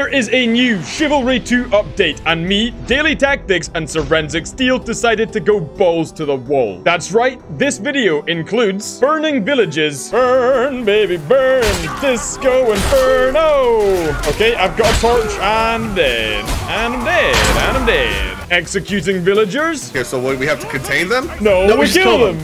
there is a new Chivalry 2 update, and me, DaleyTactics, and SorensiC Steel decided to go balls to the wall. That's right, this video includes burning villages. Burn, baby, burn. Disco Inferno. Okay, I've got a torch, and I'm dead. And I'm dead. And I'm dead. Executing villagers? Okay, so what, we have to contain them? No, No, we, we kill kill them.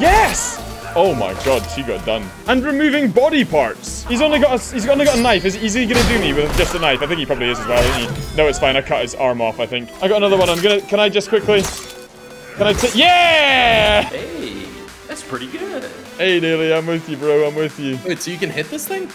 Yes. Oh my god, she got done. And removing body parts. He's only got a, he's only got a knife. Is, is he gonna do me with just a knife? I think he probably is as well. Isn't he? No, it's fine. I cut his arm off. I think. I got another one. I'm gonna. Can I just quickly? Can I take? Yeah. Hey, that's pretty good. Hey, Daley, I'm with you, bro. I'm with you. Wait, so you can hit this thing?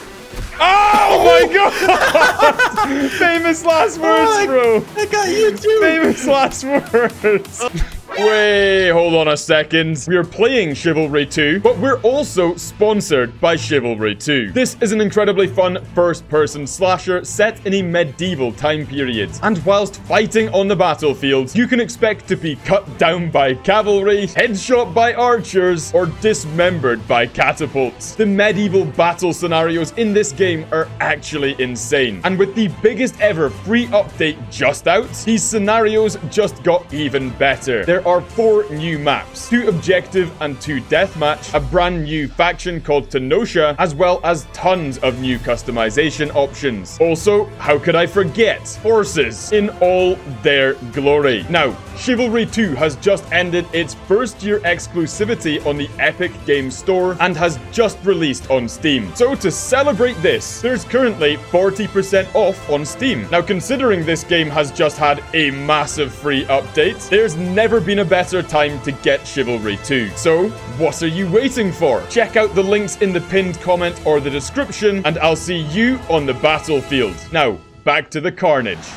Oh my god! Famous last words, bro. I got you too. Famous last words. Oh. Wait, hold on a second. We're playing Chivalry 2, but we're also sponsored by Chivalry 2. This is an incredibly fun first-person slasher set in a medieval time period. And whilst fighting on the battlefield, you can expect to be cut down by cavalry, headshot by archers, or dismembered by catapults. The medieval battle scenarios in this game are actually insane. And with the biggest ever free update just out, these scenarios just got even better. There are four new maps, two objective and two deathmatch, a brand new faction called Tenosia, as well as tons of new customization options. Also, how could I forget? Horses in all their glory. Now, Chivalry 2 has just ended its first year exclusivity on the Epic Games Store and has just released on Steam. So to celebrate this, there's currently 40% off on Steam. Now considering this game has just had a massive free update, there's never been a better time to get Chivalry 2. So what are you waiting for? Check out the links in the pinned comment or the description and I'll see you on the battlefield. Now, back to the carnage.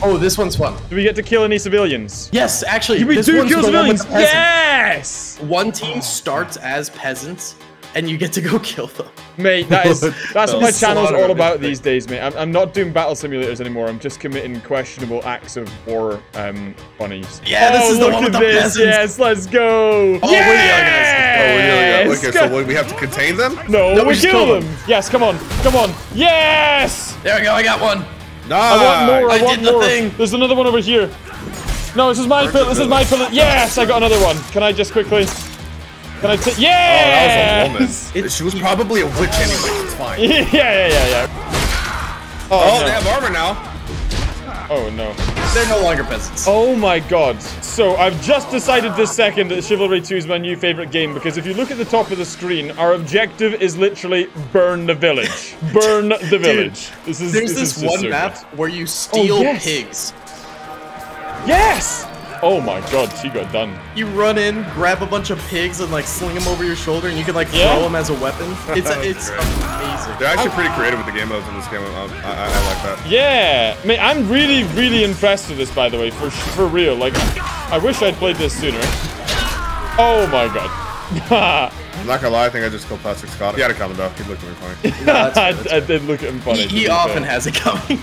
Oh, this one's fun. Do we get to kill any civilians? Yes, actually, We this do kill one civilians! Yes! One team starts as peasants, and you get to go kill them. Mate, that is that's what my channel's all about these days, mate. I'm, I'm not doing battle simulators anymore. I'm just committing questionable acts of war um funnies. Yeah, this Oh, is the look one at with the this. peasants. Yes, let's go. Oh, we're yes! Oh, we really okay, so what, we have to contain them? no, No, we, we kill kill them. Yes, come on, come on. Yes! There we go, I got one. Nah. I want more. I, I want did the more. thing. There's another one over here. No, this is my pill. This is my pill. Yes, I got another one. Can I just quickly? Can I take? Oh, Yeah! that was a woman. she was probably a witch anyway. It's fine. yeah, yeah, yeah, yeah. Oh, oh no. they have armor now. Oh no. They're no longer peasants. Oh my god. So I've just decided this second that Chivalry 2 is my new favorite game because if you look at the top of the screen, our objective is literally burn the village. Burn the village. This is There's this, this one so map good. where you oh, steal yes. pigs. Yes! Oh my god, she got done. You run in, grab a bunch of pigs, and like sling them over your shoulder, and you can like Yeah. throw them as a weapon. It's it's Great. amazing. They're actually pretty creative with the game modes in this game. I, I, I, I like that. Yeah, mate, I'm really, really impressed with this, by the way, for for real. Like, I wish I'd played this sooner. Oh my god. I'm not gonna lie, I think I just killed Plastic Scot. He had a coming though. He looked at me funny. that's I, good, that's I did look at him funny. He, he often fair. has it coming.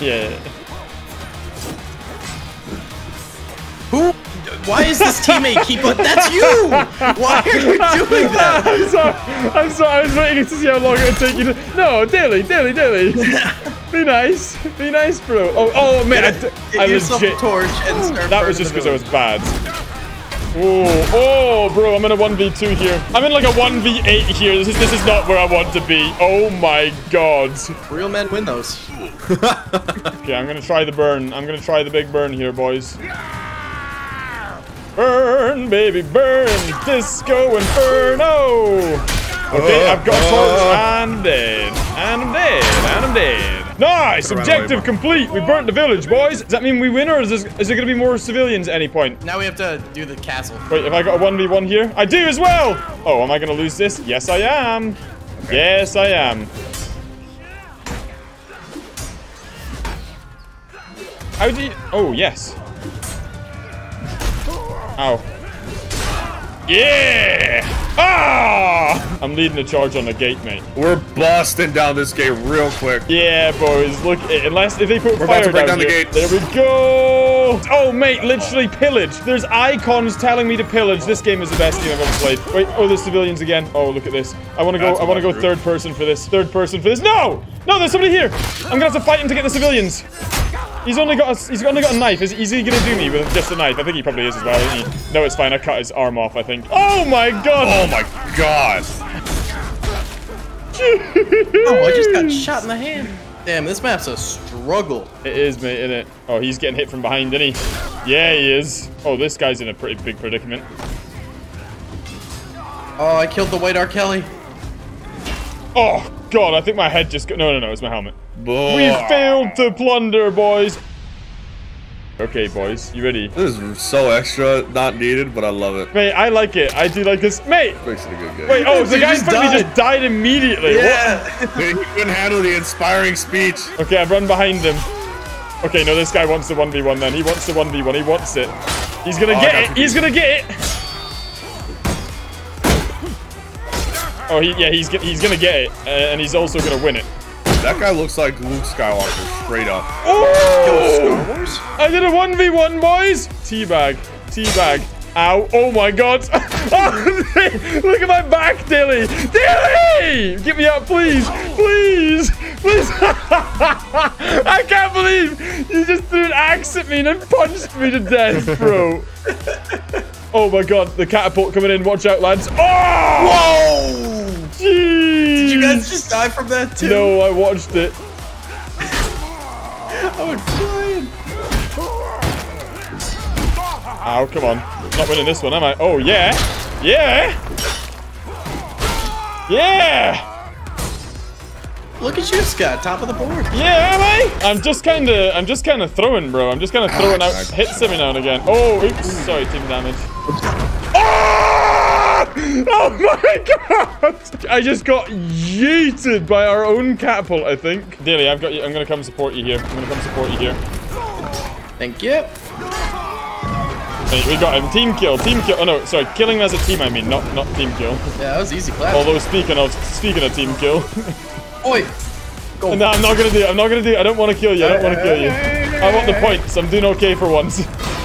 yeah. Who? Why is this teammate keep? But that's you. Why are you doing that? I'm sorry. I'm sorry. I was waiting to see how long it would take you to. No, Daley, Daley, Daley. Be nice. Be nice, bro. Oh, oh man. I, d- I Get yourself legit. a torch and start. That was just because I was bad. Oh, oh, bro, I'm in a 1v2 here. I'm in like a 1v8 here. This is this is not where I want to be. Oh my god. Real men win those. Okay, I'm gonna try the burn. I'm gonna try the big burn here, boys. Burn, baby, burn. Disco Inferno. Oh. Okay, I've got a torch and I'm dead. And I'm dead. And I'm dead. Nice! Objective complete. We burnt the village, boys. Does that mean we win or is, this, is there gonna be more civilians at any point? Now we have to do the castle. Wait, have I got a 1v1 here? I do as well! Oh, am I gonna lose this? Yes, I am. Yes, I am. How do you... Oh, yes. Ow. Yeah! Ah! I'm leading the charge on the gate, mate. We're busting down this gate real quick. Yeah, boys. Look, unless if they put We're fire about to break down, down the here. gates. There we go. Oh, mate, literally pillage. There's icons telling me to pillage. This game is the best game I've ever played. Wait, oh, there's civilians again. Oh, look at this. I want to go. I want to go third person for this. Third person for this. No! No, there's somebody here. I'm gonna have to fight him to get the civilians. He's only got a, he's only got a knife. Is, is he gonna do me with just a knife? I think he probably is as well, isn't he? No, it's fine. I cut his arm off, I think. Oh my god! Oh my god. Oh, I just got shot in the hand. Damn, this map's a struggle. It is, mate, isn't it? Oh, he's getting hit from behind, isn't he? Yeah, he is. Oh, this guy's in a pretty big predicament. Oh, I killed the white R. Kelly. Oh, God, I think my head just got... No, no, no, it's my helmet. We failed to plunder, boys. Okay, boys, you ready? This is so extra, not needed, but I love it. Mate, I like it. I do like this. Mate! Makes it a good game. Wait, oh, the guy in just front of me died. just died immediately. What? Yeah. He couldn't handle the inspiring speech. Okay, I've run behind him. Okay, no, this guy wants the 1v1 then. He wants the 1v1. He wants it. He's gonna Oh, get it. He's gonna get it. Oh, he, yeah, he's, he's gonna get it. Uh, and he's also gonna win it. That guy looks like Luke Skywalker, straight up. Oh! I did a 1v1, boys! Teabag. Teabag. Ow. Oh my god. Oh, look at my back, Dilly. Dilly! Get me up, please. Please. Please. I can't believe you just threw an axe at me and then punched me to death, bro. Oh my god, the catapult coming in. Watch out, lads. Oh! Whoa! Jeez. Did you guys just die from that too? No, I watched it. I was crying. Ow, come on. Not winning this one, am I? Oh, yeah. Yeah. Yeah. Look at you, Scott, top of the board. Yeah, am I? I'm just kind of, I'm just kind of throwing, bro. I'm just kind of throwing out hits every now and again. Oh, oops. Sorry, team damage. Oh my god! I just got yeeted by our own catapult, I think. Daley, I've got you. I'm gonna come support you here. I'm gonna come support you here. Thank you. Hey, we got him. Team kill. Team kill. Oh no, sorry. Killing as a team. I mean, not not team kill. Yeah, that was easy class. Although speaking of speaking of team kill, Oi! Go. no, I'm not gonna do it. I'm not gonna do it. I don't want to kill you. I don't want to kill you. I want the points. I'm doing okay for once.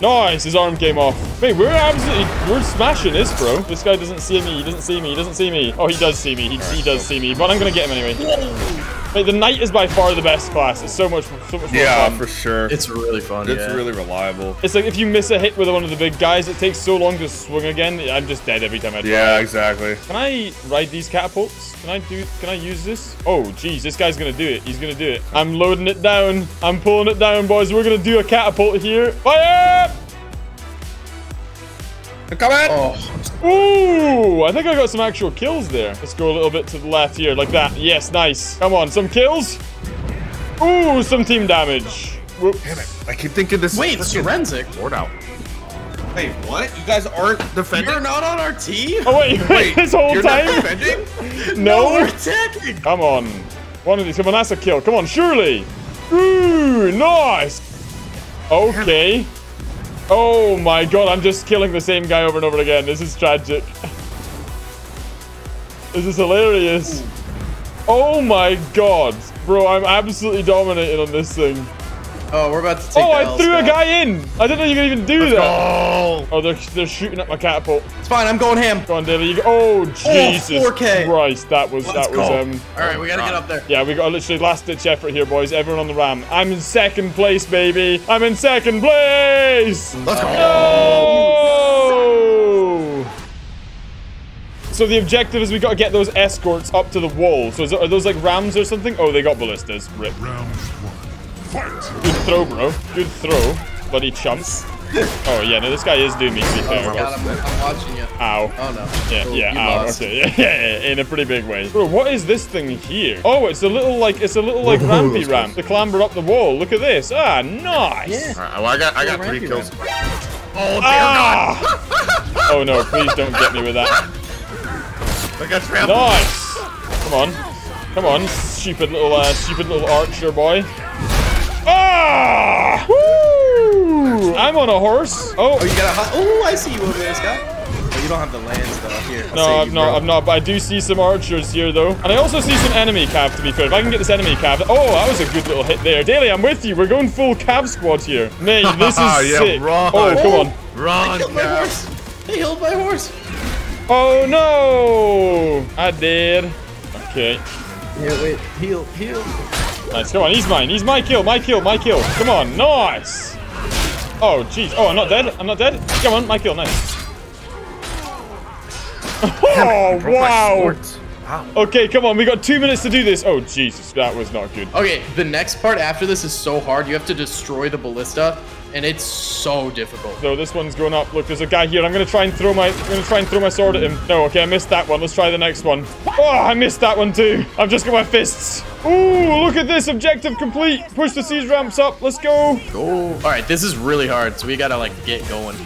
Nice, his arm came off. Wait, we're absolutely, we're smashing this, bro. This guy doesn't see me, he doesn't see me, he doesn't see me. Oh, he does see me, he, he does see me, but I'm gonna get him anyway. Mate, the knight is by far the best class. It's so much, so much more Yeah, fun. for sure. It's, It's really fun. yeah. really reliable. It's like if you miss a hit with one of the big guys, it takes so long to swing again. I'm just dead every time I try. Yeah, exactly. Can I ride these catapults? Can I do? Can I use this? Oh, geez, this guy's gonna do it. He's gonna do it. I'm loading it down. I'm pulling it down, boys. We're gonna do a catapult here. Fire! Come in! Oh, Ooh, I think I got some actual kills there. Let's go a little bit to the left here, like that. Yes, nice. Come on, some kills. Ooh, some team damage. Whoops. Damn it. I keep thinking this wait, is freaking forensic. board out. Wait, what? You guys aren't defending? You're not on our team. Oh wait, wait, this whole You're time? not defending? No, no. we're attacking. Come on. One of these. Come on, that's a kill. Come on, surely. Ooh, nice. Okay. Oh my god, I'm just killing the same guy over and over again. This is tragic. This is hilarious. Oh my god. Bro, I'm absolutely dominating on this thing. Oh, we're about to take Oh, I I L, threw a guy in. I didn't know you could even do that. Oh! Oh, they're, they're shooting at my catapult. It's fine. I'm going ham. Go on, Daley. You go. Oh, Jesus 4K. Christ. That was, Let's that was, um... All right, we gotta get up there. Yeah, we got a literally last ditch effort here, boys. Everyone on the ram. I'm in second place, baby. I'm in second place. Let's go! No! So the objective is we got to get those escorts up to the wall. So is it, are those like rams or something? Oh, they got ballistas. Rip. Good throw, bro. Good throw. Bloody chumps. Oh yeah, no, this guy is doing me to be fair. God, I'm, I'm watching you. Ow. Oh no. Yeah, Cool, yeah, you ow, lost. okay, yeah, yeah, yeah, in a pretty big way. Bro, what is this thing here? Oh, it's a little like, it's a little like rampy ramp to clamber up the wall. Look at this. Ah, nice. Yeah. Alright, well, I got, I got three kills. ramp. Oh, dear Ah! oh no, please don't get me with that. God! I got trampled. Nice. Come on. Come on, stupid little, uh, stupid little archer boy. Ah! Woo! I'm on a horse. Oh, Oh, you got a hot. Oh, I see you over there, Scott. You don't have the lands though. Here. I'll no, I'm you, not. bro. I'm not. But I do see some archers here, though, and I also see some enemy cav. To be fair, if I can get this enemy cav. Oh, that was a good little hit there. Daley, I'm with you. We're going full cav squad here, mate. This is Yeah, sick. run. Oh, come on. Run, Killed my Cap. horse. They killed my horse. Oh no! I did. Okay. Yeah, wait. Heal, heal. Nice. Come on. He's mine. He's my kill. My kill. My kill. Come on. Nice. Oh, jeez. Oh, I'm not dead. I'm not dead. Come on. My kill. Nice. Oh, wow. Wow. Okay, come on. We got two minutes to do this. Oh, Jesus. That was not good. Okay, the next part after this is so hard. You have to destroy the ballista, and it's so difficult. So this one's going up. Look, there's a guy here. I'm gonna try and throw my I'm gonna try and throw my sword at him. No, okay, I missed that one. Let's try the next one. Oh, I missed that one too. I've just got my fists. Ooh, look at this. Objective complete. Push the siege ramps up. Let's go. Go. All right, this is really hard, so we gotta like get going.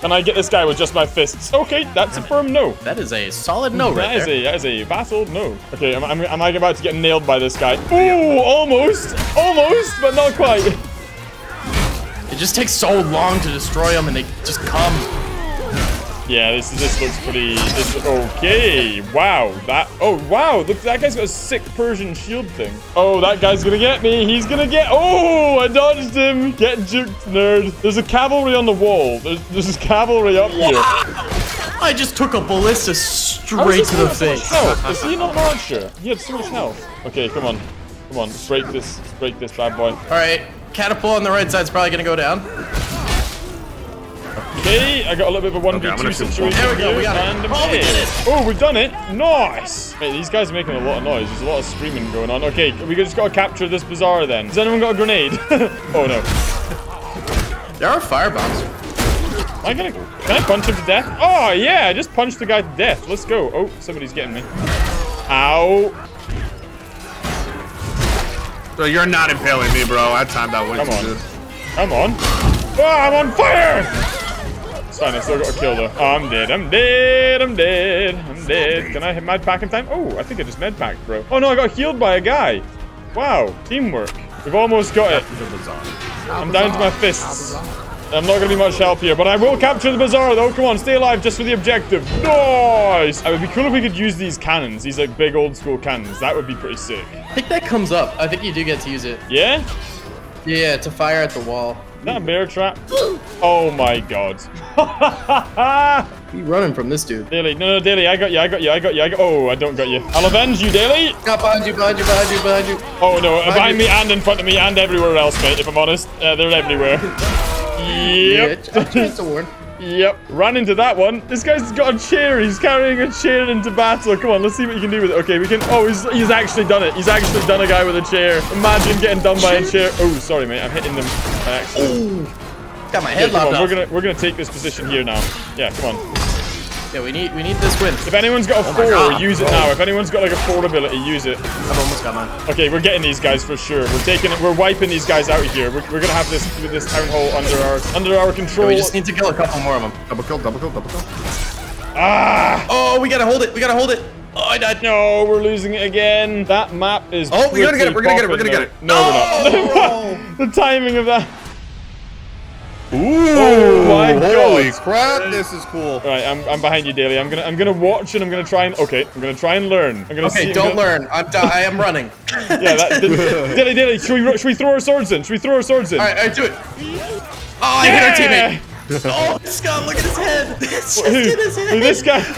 Can I get this guy with just my fists? Okay, that's a firm no. That is a solid no right That is there. a that is a vassal no. Okay, am, am, am I about to get nailed by this guy? Ooh, almost, almost, but not quite. It just takes so long to destroy them, and they just come. Yeah, this this looks pretty. This, okay, wow. That. Oh wow, look, that guy's got a sick Persian shield thing. Oh, that guy's gonna get me. He's gonna get. Oh, I dodged him. Get juked, nerd. There's a cavalry on the wall. There's there's cavalry up here. I just took a ballista straight to the man so much face. health? Is he not an archer? He had so much health. Okay, come on, come on. Break this. Break this bad boy. All right, catapult on the right side's probably gonna go down. Okay, I got a little bit of a one v I'm two gonna situation There we go, we got it. Oh, we did it! Oh, we've done it. Nice. Hey, these guys are making a lot of noise. There's a lot of screaming going on. Okay, we just got to capture this bazaar then. Has anyone got a grenade? oh no. There are firebombs. Am I gonna? Can I punch him to death? Oh yeah, I just punched the guy to death. Let's go. Oh, somebody's getting me. Ow. So you're not impaling me, bro. I timed that way Come on. Come on. Oh, I'm on fire! It's fine, I still got a kill though. Oh, I'm dead, I'm dead, I'm dead, I'm dead. Can I hit my pack in time? Oh, I think I just med packed, bro. Oh no, I got healed by a guy. Wow, teamwork. We've almost got it. I'm down to my fists. I'm not gonna be much help here, but I will capture the bazaar though. Come on, stay alive just for the objective. Nice! It would be cool if we could use these cannons, these like big old school cannons. That would be pretty sick. I think that comes up. I think you do get to use it. Yeah? Yeah, to fire at the wall. Is that a bear trap? Oh my god. You running from this dude? Daley, no, no, Daley, I got you, I got you, I got you, I got. Oh, I don't got you. I'll avenge you, Daley. Got behind you, behind you, behind you, behind you. Oh no, behind you. me and in front of me and everywhere else, mate. If I'm honest, uh, they're everywhere. Yep. Yeah. Yep. Ran into that one. This guy's got a chair. He's carrying a chair into battle. Come on, let's see what you can do with it. Okay, we can. Oh, he's he's actually done it. He's actually done a guy with a chair. Imagine getting done by a chair. Oh, sorry, mate. I'm hitting them. by accident. Got my head on, off. we're gonna we're gonna take this position here now. Yeah, come on. Yeah, we need we need this win. If anyone's got a four, use it bro. now. If anyone's got like a four ability, use it. I've almost got mine. Okay, we're getting these guys for sure. We're taking it. We're wiping these guys out here. We're, we're gonna have this this town hall under our under our control. We just need to kill a couple more of them. Double kill, double kill, double kill. ah! Oh, we gotta hold it. We gotta hold it. Oh, I died. No, we're losing it again. That map is. Oh, we're gonna get it, we're gonna get it, we're gonna get though. it. No, we're not. the timing of that. Ooh, Oh my holy God. crap, this is cool. All right, I'm, I'm behind you, Daley. I'm gonna I'm gonna watch and I'm gonna try and okay. I'm gonna try and learn. I'm gonna see. Okay, I'm don't gonna- learn. I'm I am running. Yeah, that, Daley, Daley. Should we should we throw our swords in? Should we throw our swords in? All right, all right, do it. Oh, I hit our teammate. Oh, Scott, look at his head. It's just Who? in his Who, head. this guy?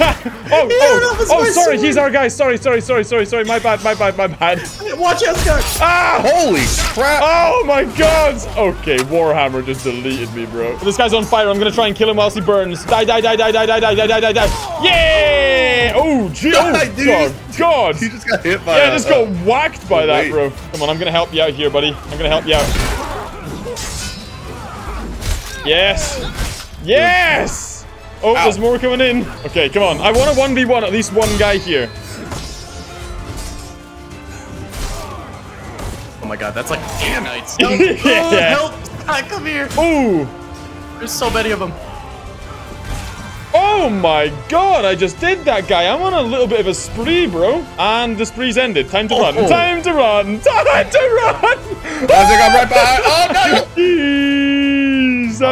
oh, don't oh, oh, sorry, sword. he's our guy. Sorry, sorry, sorry, sorry, sorry. My bad, my bad, my bad. Watch out, Scott. Ah! Holy crap. Oh my god! Okay, Warhammer just deleted me, bro. This guy's on fire. I'm gonna try and kill him whilst he burns. Die, die, die, die, die, die, die, die, die, die, die. Yeah! Oh, gee, oh, Die, dude. god, god. He just got hit by Yeah, a- just got whacked by that, bro. Come on, I'm gonna help you out here, buddy. I'm gonna help you out. Yes! Yes! Oh, there's more coming in. Okay, come on. I want a 1v1, at least one guy here. Oh my god, that's like damn knights. Oh, help! Oh, Yeah. help! Scott, come here. Ooh! There's so many of them. Oh my god, I just did that guy. I'm on a little bit of a spree, bro. And the spree's ended. Time to oh, run. Oh. Time to run. Time to run. As I got right behind. Oh, no.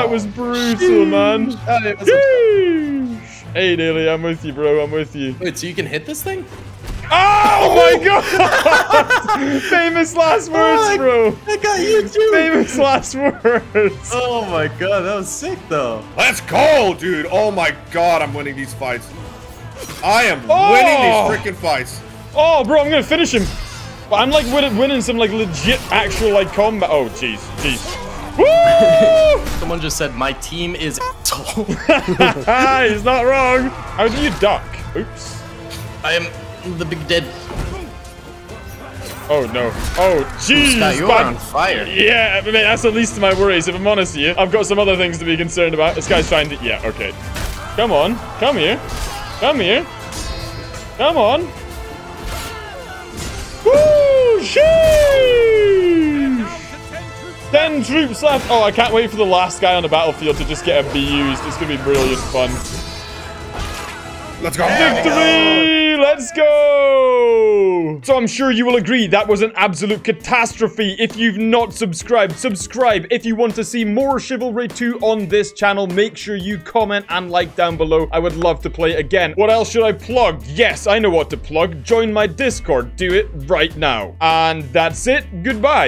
Jeez, that was brutal, man. Oh, was- Hey, Daley, I'm with you, bro. I'm with you. Wait, so you can hit this thing? Oh, oh. my god! Famous last words, bro. I got you too. Famous last words. Oh my god, that was sick though. Let's go, dude. Oh my god, I'm winning these fights. I am Oh! winning these freaking fights. Oh, bro, I'm gonna finish him. But I'm like winning, winning some like legit actual like combat. Oh, jeez, jeez. Someone just said my team is asshole. Ah, He's not wrong. How do you duck? Oops. I am the big dead. Oh no. Oh, jeez. Scott, you're on fire. Yeah, that's the least of my worries. If I'm honest with you, I've got some other things to be concerned about. This guy's trying to. Yeah, okay. Come on, come here, come here, come on. Woo! Sheesh! Ten troops left. Oh, I can't wait for the last guy on the battlefield to just get abused. It's gonna be brilliant fun. Let's go. Victory! Let's go! So I'm sure you will agree that was an absolute catastrophe. If you've not subscribed, subscribe. If you want to see more Chivalry 2 on this channel, make sure you comment and like down below. I would love to play again. What else should I plug? Yes, I know what to plug. Join my Discord. Do it right now. And that's it. Goodbye.